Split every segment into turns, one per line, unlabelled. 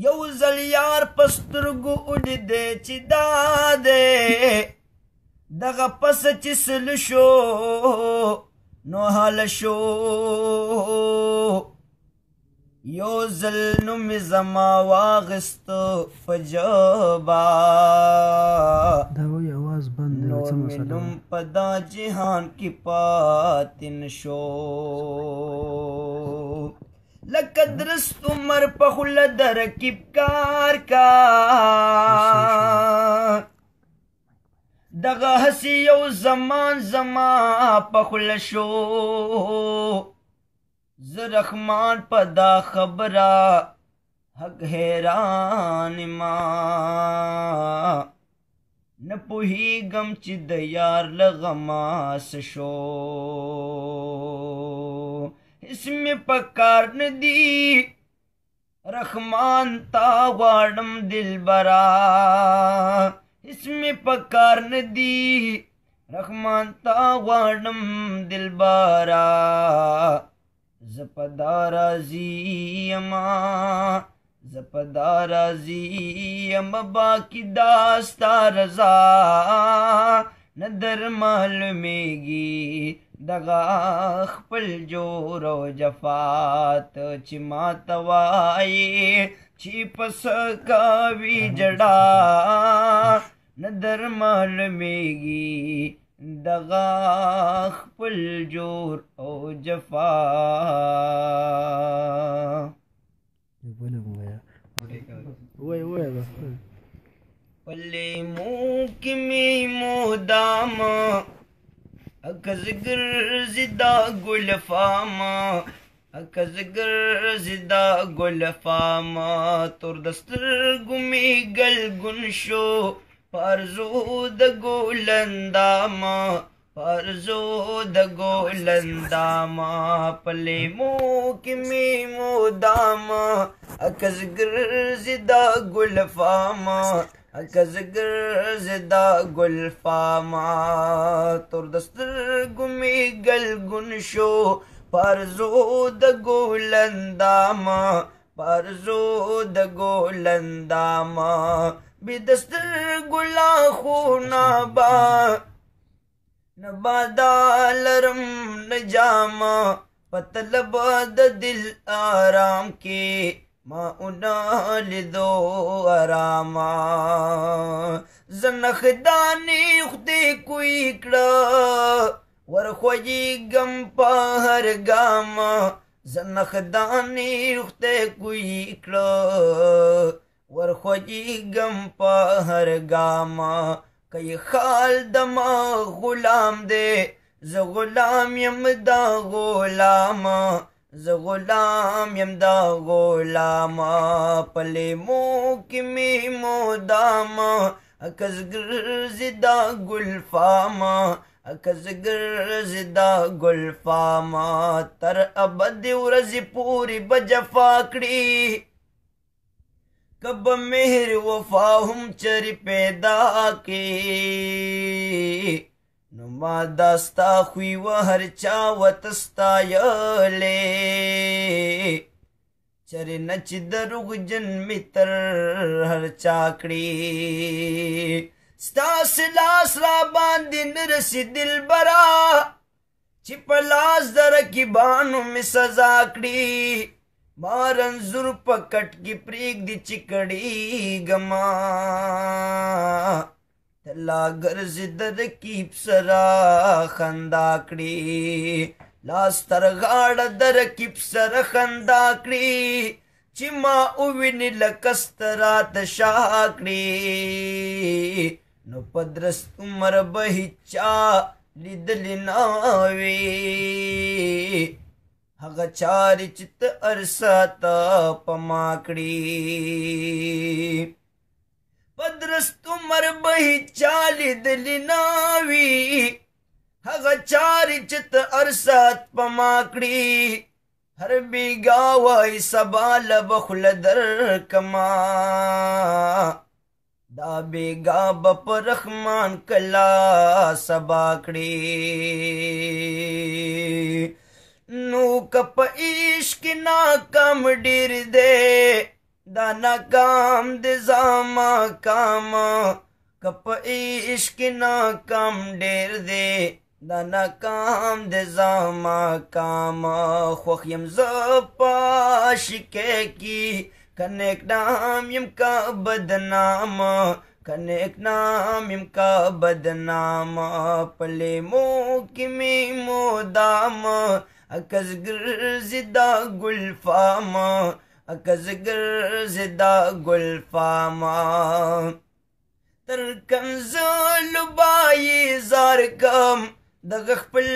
یو ځل یار پسترګو ولیدې چې دا دی دغه پس چې سل شو نو حال شو یو ځل نوم زما واغست فجبا دا وی आवाज بند دی څه مسله نوم په دا جهان کې پاتین شو لکه درست عمر په خوله د رکیب کار کا دغه هسې یو زمان زما په خوله شو زه رحمان په دا خبره حق حیران ما نه پوهیږم چې د یار لغما څه شو اسم پکار ندی رحمان تا غواړم دلبرا اسم پکار ندی رحمان تا غواړم دلبرا زپدارا زیما زپدارا زیما باقی داستا رضا ندر معلومیږي دغه خپل جور او جفات چې ما توای چې پس کا وی جڑا ندر معلومیږي دغه خپل جور او جفات اکزگر زدا گل فاما اکزگر زدا گل فاما تور دستر گمی گل گن شو پارزو د گولنداما پارزو د گولنداما پلی مو کی می مو داما اکزگر زدا گل فاما که زګر زدا ګل فاما تر دستر ګمي ګل ګن شو پرزو د ګولنداما پرزو د ګولنداما بي دستر ګلا خو نابا نبادا لرم نجاما پتلب د دل آرام کې ما اونا لیدو اراما زنخ دانی خودی کوئی کڑا ورخوی گم پا هر گاما زنخ دانی خودی کوئی کڑا ورخوی گم پا هر گاما کئی خال دما غلام دے ز غلام یم دا غلاما زه غلام یم د غلام په لیمو کې مې مودام اکز ګرځي دا ګلفام اکز ګرځي دا ګلفام تر ابد ورځې پوری بجفا کړی کب مهر وفا هم چر پیدا کې ما داستا خوی و هر چا و تستا یلی چر نچ دروغ جن میتر هر چا کړی ستا سلاس را باندې نرسی دل برا چې په لاس در کې بانو می سزا کړی مارن زور په کټ کې پریګ دی چکړی گما لا ګرځیدل کی سرا خندا کړی لاس تر غاړه در کی سرا خندا کړی چې ما او وین لکسترا د شاکړي نو پدرس عمر بهچا لیدل ناوي هغه چار چت ارسا تا پماکړي پدرست عمر به چالی دل ناوی هغه چارې چې ته ارسات په ما کړي هر بیګا وای سبا له بخله درکما دا بیگا بپ رحمان کلا سباکڑی نو کپ عشق ناکم ډیر دے دا ناکام دے زاما کاما کپ عشق ناکام ډیر دے دا ناکام دے زاما کاما خوخ یم زپا شکے کی کنیک نام یم کا بدنام کنیک نام یم کا بدنام پلے مو کی می مو دام اکز گرزی دا گلفاما اکزگر زدا گل فاما تر کنزل بای زار کم دغ خپل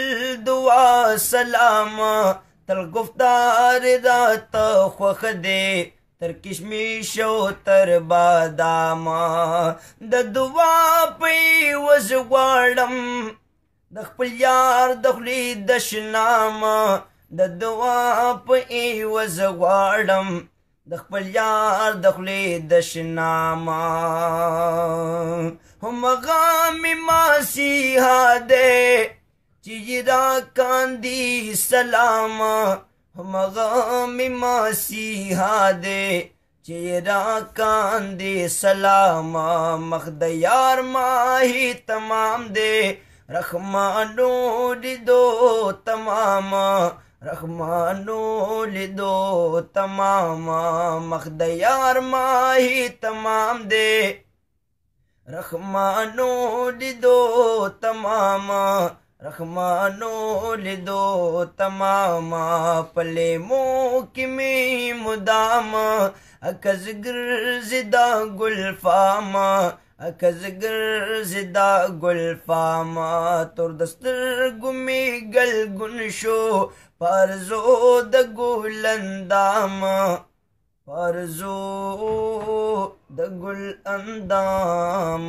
دعا سلام تر گفتار رات خوخ دی تر کشمیش او تر بادام د دعا پی وز غړم د خپل یار د خلی د شنامه د دعا په ایوز غواړم د خپل یار د خولې د شناما همغه مې مسیحا دی چې را کاندي سلام همغه مې مسیحا دی چې را کاندي سلام مخ د یار ماهي تمام دی رحمانو دې دو تمامه رحمانو لیدو تمام مخد یار ماہی تمام دے رحمانو لیدو تمام رحمانو لیدو تمام پلے مو کی می مدام اکز گرزدہ گلفاما کزګر زدا ګل فاما تر دستر ګمې ګل ګن شو پرزو د ګلندام پرزو د ګل اندام